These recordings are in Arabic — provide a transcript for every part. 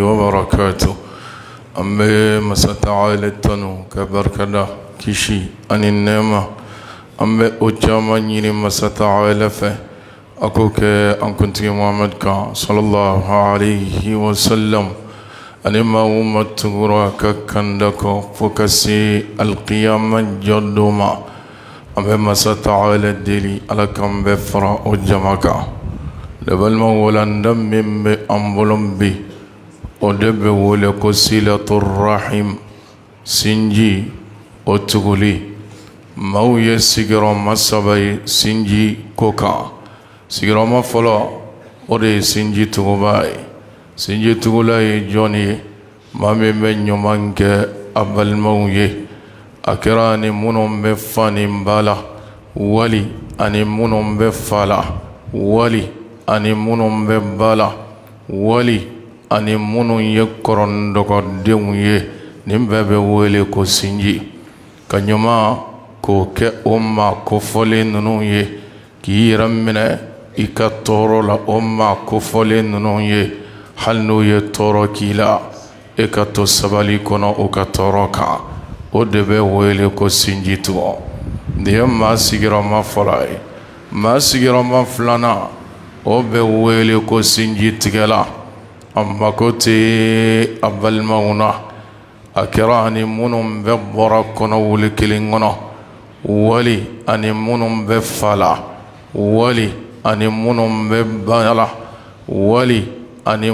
وبركاته. أمي مساتعالى التنو كبركدا كشي أن النعمة. أمي أجاما نيني مساتعالى فه أكوك أن كنت محمد كان صلى الله عليه وسلم. أن ما أمت غراك كندكو فكسي القيامة أمي مساتعالى الدلي على كم بفرا أجامك لبل مولا دم بأمبلم بي. O de bɛ wele ko silaturrahim sinji o tuguli maaw ye sigiyɔrɔma saba ye sinji ko kan sigiyɔrɔma fɔlɔ o de ye sinji tuguba ye sinji tugula ye jɔn ye maa min bɛ ɲuman kɛ a balimaw ye a kɛra ani minnu bɛ fa ni ba la wali ani minnu bɛ fa la wali ani minnu bɛ ba la wali ani minnu ye kɔrɔndɔgɔdenw ye nin bɛɛ bɛ wele ko sinji. Ka ɲuman k'o kɛ o ma kofɔlen ninnu ye k'i yɛrɛ minɛ i ka tɔɔrɔ la o ma kofɔlen ninnu ye. Hali n'u ye tɔɔrɔ k'i la e ka to sabali kɔnɔ o ka. Tɔɔrɔ kan o de bɛ wele ko sinji tugɔ nin ye maa sigiyɔrɔma fɔlɔ ye maa sigiyɔrɔma filanan o bɛ wele ko sinji tigɛla a mako tɛ a balimaw na a kɛra ani minnu bɛ bɔra kɔnɔ wuli kelen kɔnɔ wali ani minnu bɛ fa la wali ani minnu bɛ ba la wali ani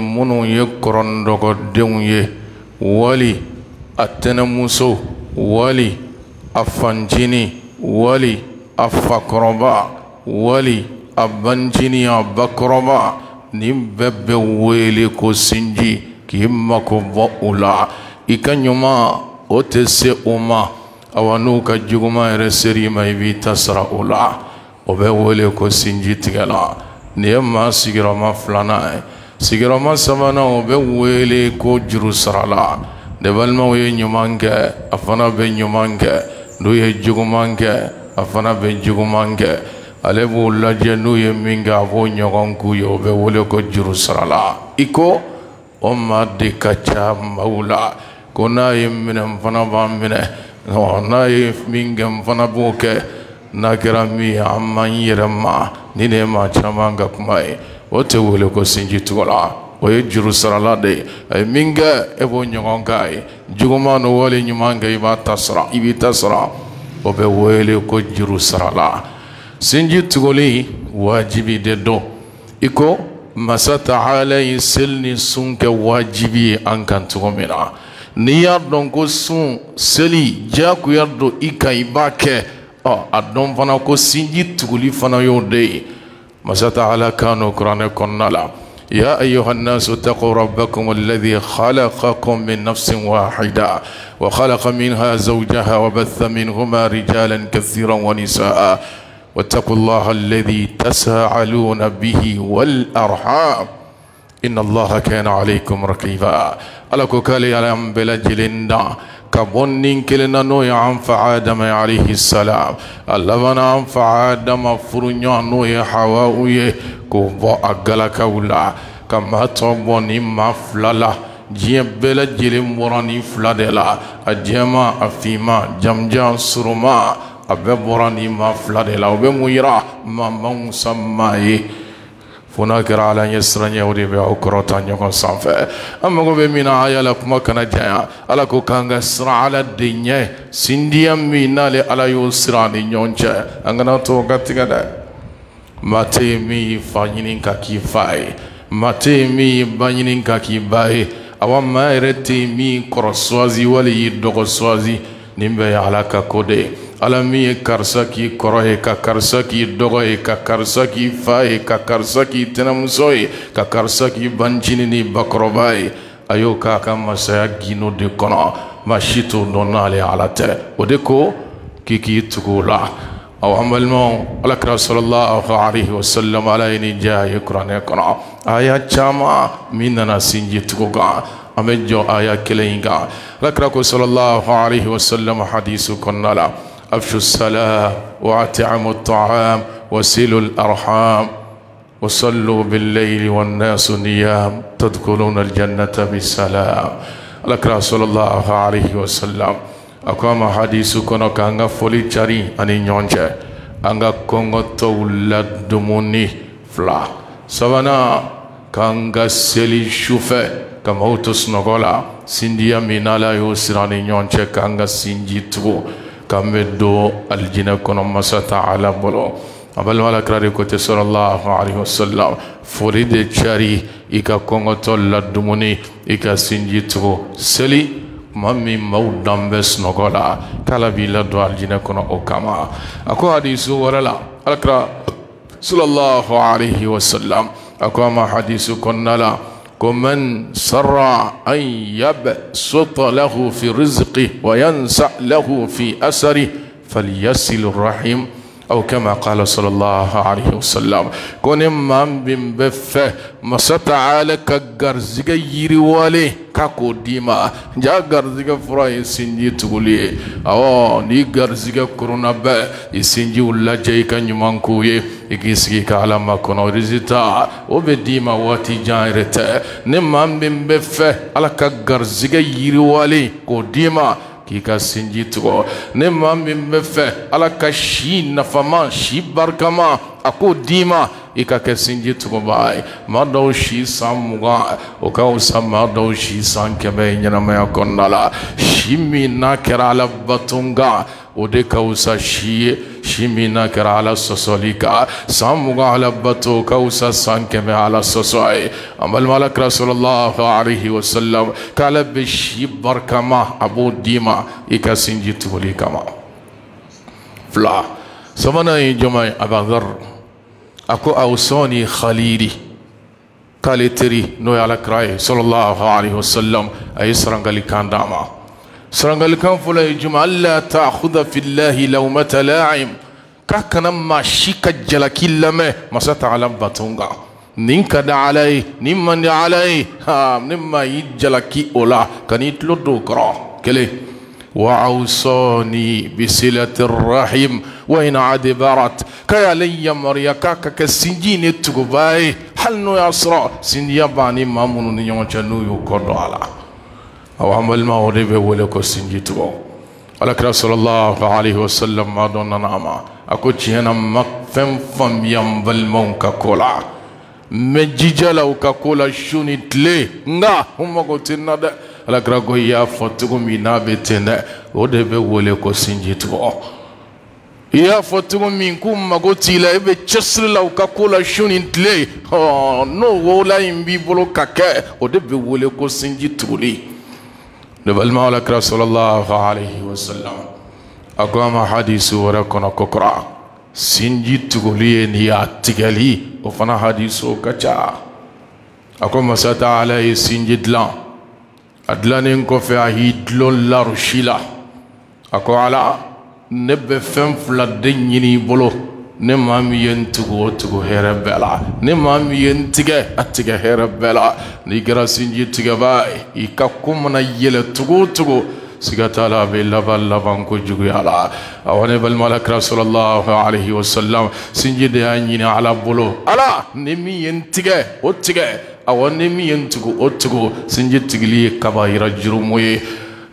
nin bɛɛ bɛ wele ko sinji k'i mako bɔ u la i ka ɲuman o tɛ se o ma awa n'u ka juguman yɛrɛ seri ma i b'i ta sara o la. O bɛ wele ko sinji tigɛ la nin ye maa sigiyɔrɔma filanan ye sigiyɔrɔma sabanan o bɛ wele ko juru sara ne balimaw ye ɲuman kɛ a fana bɛ ɲuman kɛ n'u ye juguman kɛ a fana bɛ juguman kɛ ale b'u lajɛ n'u ye min kɛ a b'o ɲɔgɔn k'u ye o bɛ wele ko juru sarala i ko o maa de ka ca maaw la. Ko n'a ye minɛ n fana b'a minɛ. N'a ye min kɛ n fana b'o kɛ. N'a kɛra min ye an man n yɛrɛ ma. Ni ne ye maa caman ka kuma ye. O tɛ wele ko sinji tugu la. O ye juru sarala de ye. A ye min kɛ e b'o ɲɔgɔn k'a ye. Juguman don wale ɲuman kɛ i b'a ta sara i b'i ta sara o bɛ wele ko juru sarala. سنجي تقولي واجبي ددو إكو مسا علي سلني سنك كواجبي أنك تقولي نيار دونكو سن سلي جاكو يردو إكا إباك آه، أدن فنكو سنجي تقولي فانا يودي مسا تعالى كانو قرانة كنالا. يا أيها الناس اتقوا ربكم الذي خلقكم من نفس واحدة. وخلق منها زوجها وبث منهما رجالا كثيرا ونساء. واتقوا الله الذي تساءلون به والأرحام. إن الله كان عليكم رقيبا. ألكو كالي على بلجلنا. كبونين كلنا نوي عن فعادم عليه السلام. اللبنا عن فعادم فرنيا نوي حواوي كوبا أقلك ولا كما تبوني ما فلالا diɲɛ bɛɛ lajɛlen bɔra ni fila de la a a bɛɛ bɔra ni ma fila de la o bɛ mun yira? Mamanw san maa ye. Fo n'a kɛra ala ɲɛ siranɲɛ o de bɛ aw kɔrɔta ɲɔgɔn sanfɛ. An mago bɛ min na? A yala kuma kana janya. Ala ko k'an ka siran ala de ɲɛ. Sindiya min n'ale ala y'o siran ni ɲɔgɔn cɛ. An kana to ka tigɛ dɛ. Maa tɛ yen min y'i fa ɲini ka k'i fa ye. Maa tɛ yen min y'i ba ɲini ka k'i ba ye. Awa maa yɛrɛ tɛ yen min kɔrɔ suwazi wali y'i dɔgɔ suwazi nin bɛɛ ye ala ka ko de ye ala min ye karisa k'i kɔrɔ ye ka karisa k'i dɔgɔ ye ka karisa k'i fa ye ka karisa k'i tɛnɛmuso ye ka karisa k'i bancini ni bakɔrɔba ye a y'o k'a ka masaya gindo de kɔnɔ maa si t'o dɔn n'ale ala tɛ o de ko k'i k'i tugu o la aw an balimaw alakira sɔlɔlahu alayhi wa sallam ala ye nin diya a ye kuranɛ kɔnɔ kɔnɔna la wa atiamu ta'am wa silu arham وصلوا بالليل والناس نيام تدخلون الجنة بسلام. الأكرام صلى الله عليه وسلم. أقام حديث كنا كان فولي جاري أني نيونجة أنغا كونغو تولا دموني فلا. كأنغا سيلي شوفة كما أوتوس نغولا. سنديا مينالا يوسراني نيونجة كانغا سنجي تو كامدو الجنة كنا مسا تعالى بلو abal wala krari ko te sallallahu alaihi wasallam fori de chari ika kongoto la dumuni ika sinji tugo seli mami maw dambe snogola kala bi la do aljina kono o kama ako hadisu warala alkra sallallahu alaihi wasallam ako ma hadisu konnala ومن سر أن يبسط له في رزقه وينسع له في أسره فليصل الرحم أو كما قال صلى الله عليه وسلم. كون مام بن بفه مسات على كغرزغ يري والي كاكو ديما. جا غرزغ فراي سنجي تقولي. أو ني غرزغ كورونا با سنجي ولا جاي كان يمانكو يه ikisigi ka ala makɔnɔ rizita o bɛ d'i ma waati jan yɛrɛ tɛ ne maa min bɛ fɛ ala ka garizigɛ yiriwalen k'o d'i ma k'i ka sinji tigɛ ne maa min bɛ fɛ ala ka si nafama si barikama a k'o d'i ma i ka kɛ sinji tigɛbaga ye maa dɔw si san mugan o ka fisa maa dɔw si san kɛmɛ ye ɲɛnamaya kɔnɔna la si min n'a kɛra ala bato kan o de ka fisa si ye si min n'a kɛra ala sɔsɔli kan san mugan ala bato ka fisa san kɛmɛ ala sɔsɔ ye an balima ala kira sɔlɔlahu alayhi wa sallam k'ale bɛ si barikama a b'o d'i ma i ka sinji tuguli kama fila sabanan ye jɔn ye abadar a ko awsani khalili k'ale teri n'o ye ala kira ye sɔlɔlahu alayhi wa sallam a ye sarangali kan d'a ma sarangali kan fɔlɔ ye juma alla ta'khudha fillahi lawmata la'im k'a kana maa si ka jalaki lamɛn masa ta'ala baton kan nin ka di ala ye nin man di ala ye ha ne maa y'i jalaki o la ka n'i tulo don o kɔrɔ kelen وأوصاني بصلة الرحم. وإن عدبرت كيا لي يمريا كاكا كسنجيني تغباي هل نو يسرى سنجيا باني مامون نيون يو كودو على. أو عمل ما ودي ولكو كرا صلى الله عليه وسلم ما دون نعما أكو تشينا مكفم فم ينبل مون كولا. مجيجالا وكاكولا شوني تلي. nga هم de alakira ko i y'a fɔ cogo min n'a bɛ ten dɛ o de bɛ wele ko sinji tigɛ i y'a fɔ cogo min k'u mago t'i la i bɛ cɛsiri la u ka ko la su ni tile n'o wola in b'i bolo ka kɛ o de bɛ wele ko sinji tuguli ne balima alakira sɔlɔlahu alayhi wa sallam a ko an ma hadisi wɛrɛ kɔnɔ kokura sinji tuguli ye nin y'a tigɛli o fana hadiso ka ca a ko masa ta ala ye sinji dilan a dilannen kɔfɛ a y'i dulon larusi la. A ko ala ne bɛ fɛn fila de ɲini i bolo. Ne maa min ye n tugu o tugu hɛrɛ bɛɛ la. Ne maa min ye n tigɛ a tigɛ hɛrɛ bɛɛ la. N'i kɛra sinji tigɛba i ka ko mana yɛlɛ cogo o cogo siga t'a la a bɛ laban laban ko juguya la. Awɔ ne balima alakira sɔlɔlahu alayhi wa sallam sinji de y'a ɲini ala bolo. Ala ni min ye n tigɛ o tigɛ awɔ ni min ye n tugu o tugu sinji tigili ye kabayira jurumu ye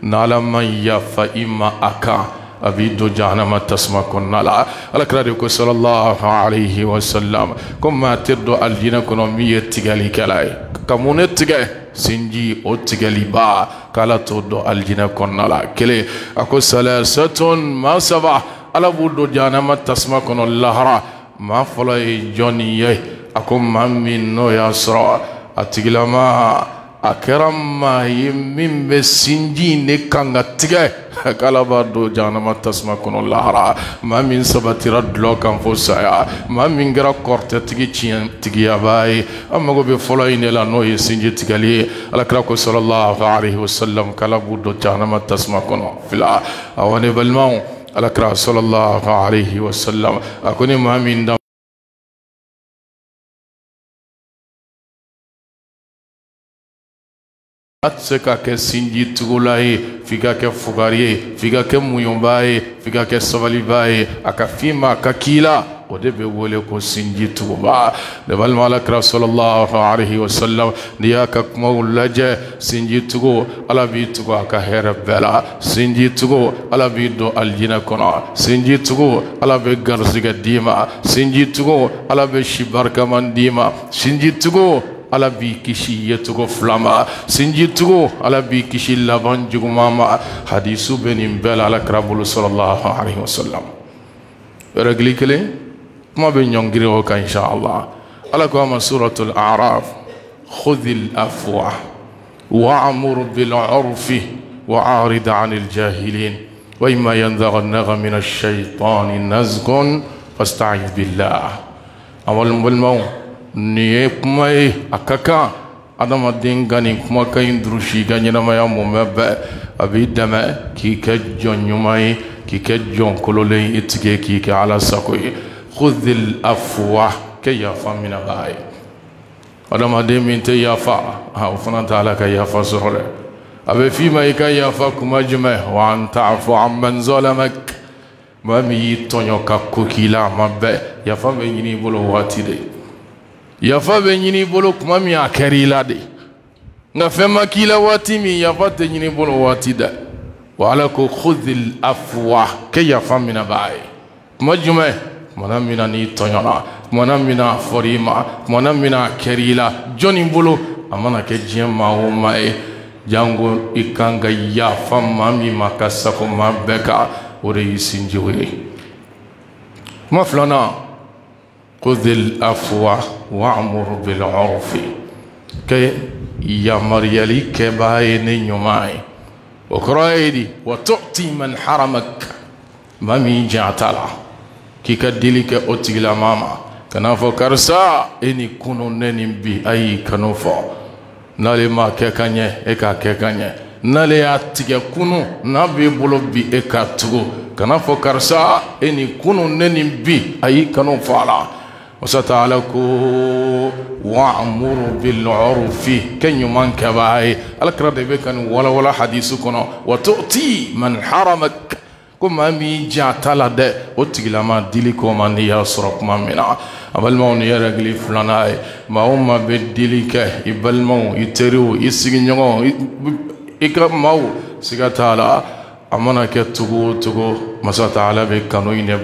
n'ala ma yafa i ma a kan a b'i don jahanama tasuma kɔnɔna la alakira de ko sɔlɔlahu alayhi wa sallam ko maa tɛ don alijinɛ kɔnɔ min ye tigɛlikɛla ye ka mun ne tigɛ sinji o tigɛliba k'ala t'o dɔn alijinɛ kɔnɔna la kelen a ko salasatun maa saba ala b'u don jahanama tasuma kɔnɔ lahara maa fɔlɔ ye jɔnni ye a ko maa min n'o y'a sɔrɔ a tigilama a kɛra maa ye min bɛ sinji in de kan ka tigɛ k'ala b'a don jahanama tasuma kɔnɔ lahara maa min sabatira dulɔ kan fo saya maa min kɛra kɔrɔtɛtigi tiɲɛtigiyaba ye an mago bɛ fɔlɔ in de la n'o ye sinji tigɛli ye alakira ko sɔlɔlahu alayhi wa sallam k'ala b'u don jahanama tasuma kɔnɔ fila awɔ ne balimaw alakira sɔlɔlahu alayhi wa sallam a ko ni maa min da a tɛ se ka kɛ sinji tugula ye f'i ka kɛ fugari ye f'i ka kɛ muɲuba ye f'i ka kɛ sabaliba ye a ka f'i ma a ka k'i la o de bɛ wele ko sinji tuguba ne balima alakira sallallahu alaihi wa sallam n'i y'a ka kumaw lajɛ sinji tugu ala b'i tugu a ka hɛrɛ bɛɛ la sinji tugu ala b'i don alijinɛ kɔnɔ sinji tugu ala bɛ garizigɛ d'i ma sinji tugu ala bɛ si barikaman d'i ma sinji tugu ala b'i kisi yecogo fila ma sinji tugu ala b'i kisi laban juguman ma hadisu bɛ nin bɛɛ la alakira bolo sallallahu alaihi wa sallam yɔrɔgili kelen kuma bɛ ɲɔngiri o kan inshallah ala ko a ma suratul araf khudil afwa wa'mur bil urfi wa'arid 'anil jahilin imma yanzaghannaka min ash-shaytani nazghun fasta'id billah awal balimaw nin ye kuma ye a ka kan adamaden ka nin kumakan in durusi i ka ɲɛnamaya mumɛ bɛɛ a b'i dɛmɛ k'i kɛ jɔn ɲuman ye k'i kɛ jɔn kololen i tigi k'i kɛ ala sago ye khudil afwa kɛ yafa minɛbaga ye adamaden min tɛ yafa o fana tɛ ala ka yafa sɔrɔ dɛ a bɛ f'i ma i ka yafa kuma jumɛn wa an ta'fu amman zalamak maa min y'i tɔɲɔ ka ko k'i la a ma bɛɛ yafa bɛ ɲini i bolo waati de yafa bɛ ɲini bolo kuma min a kɛra la de nka fɛn ma k'i waati min yafa tɛ ɲini bolo waati dɛ wa ala ko khudil afwa kɛ yafa minɛbaga ye kuma jumɛn kumana min na n'i tɔɲɔna kumana min na a fɔr'i ma kumana min na a kɛr'i la jɔnni bolo a mana kɛ diɲɛ maa o maa ye jango i kan ka yafa maa min ma ka sago maa bɛɛ kan o de y'i sinjiw ye kuma filanan خذ الأفوى وعمر بالعرف. كي يا مريلي كباي نيوماي وكرايدي وتعطي من حرمك. مامي جاتالا كي كدلك أتيلا ماما كنافو كرسا إني كونو نيني بي أي كنوفو. نالي ما كيكاني إكا كيكاني. نالي أتيكا كونو نبي بولو بي إكا تغو. كنافو كرسا إني كونو نيني بي أي كنوفو وستعلك وعمر بالعرف. كن يمانك باي. الأكرر دي بيكن ولا ولا حديثكنا وتؤتي من حرمك. كما مي جاتالا دي وتقل ما دلك ومن يسرق ما منع أبل ما نيرق لفلاناي ما أم بدلك. إبل ما يترو يسيق نيو إكب ما سيقاتالا. أمنا كتبو تبو ما على بك نوين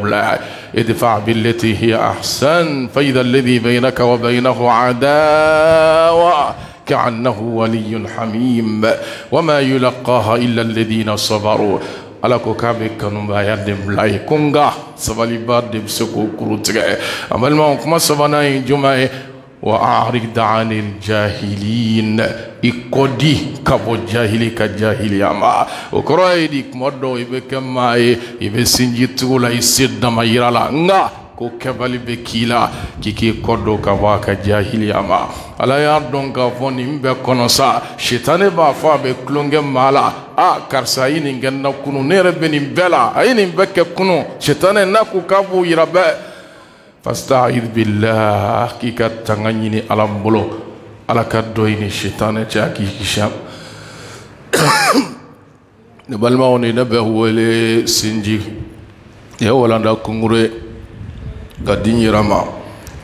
ادفع بالتي هي أحسن فإذا الذي بينك وبينه عداوة كأنه ولي حميم وما يلقاها إلا الذين صبروا. على ka be kanubaya demulaye ko nga sabaliba de be se k'o kuru tigɛ an balimaw وأعرض عن الجاهلين. إكودي كابو جاهلي كجاهلي أما. وكرايدي كمدو إبكم ماي إبسنجي تولا إسيد ما يرالا نا نعم. كوكبالي بكيلا. كيكي كودو كابا كجاهلي أما. ألا يردون كفون إمبا كونسا شيطان بافا بكلونج مالا. آ كارسا إنين جنب كنو نيربين إمبالا إنين بكب كنو شيطان ناكو كابو يرابي fasta'id billah k'i ka tanga ɲini ala bolo ala ka dɔ ɲini sitani cɛ a k'i kisi ne balimaw ni ne bɛ wele sinji. Ye walanda kunkuru ye ka di yɛrɛ ma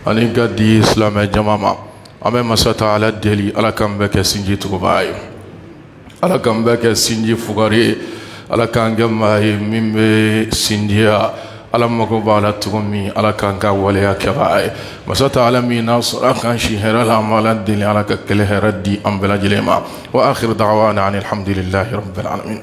ani ka di silamɛ jama ma an bɛ masata ala deli ala k'an bɛɛ kɛ sinji tuguba ye ala k'an bɛɛ kɛ sinji fugari. Ala k'an ye min bɛ sinjiya ala mago b'a la cogo min ala k'an ka waleya kɛba ye masata ala min n'a sɔrɔ a k'an si la an b'a la deli ala ka kɛlɛ hɛrɛ di an wa akhiru da'wana ani alhamdulillahi rabbil alamin